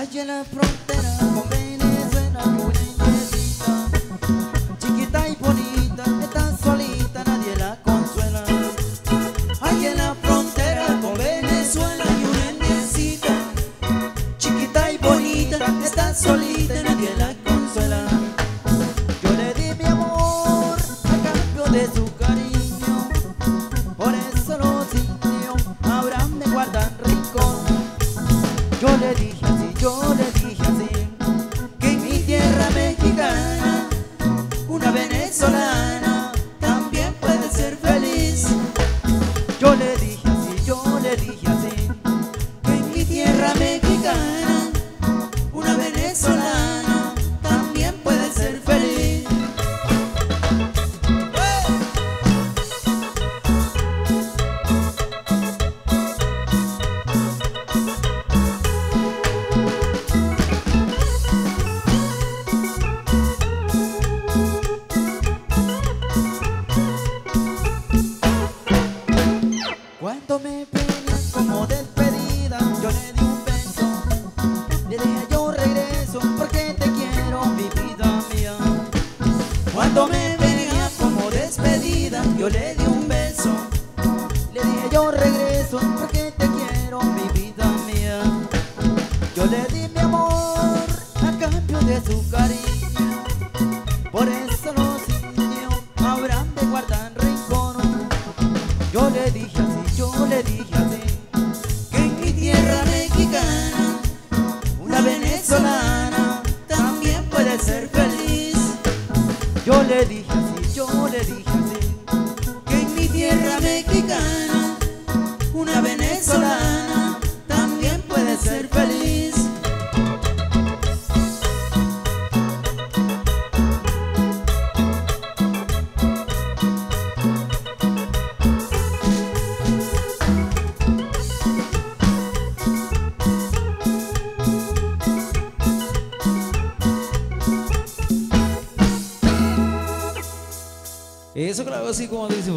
Allá en la frontera, yo le dije así, que en mi tierra mexicana, una venezolana también puede ser feliz. Yo le dije así, yo le dije así. como despedida yo le di un beso. Le dije yo regreso porque te quiero mi vida mía cuando me venía como despedida yo le di un beso. Le dije yo regreso porque te quiero mi vida mía yo le di mi amor a cambio de su cariño. Por eso los indios ahora me guardan rencor. Yo le dije así yo le dije Yo le dije así, yo le dije así, que en mi tierra mexicana, Eso claro, así como dice.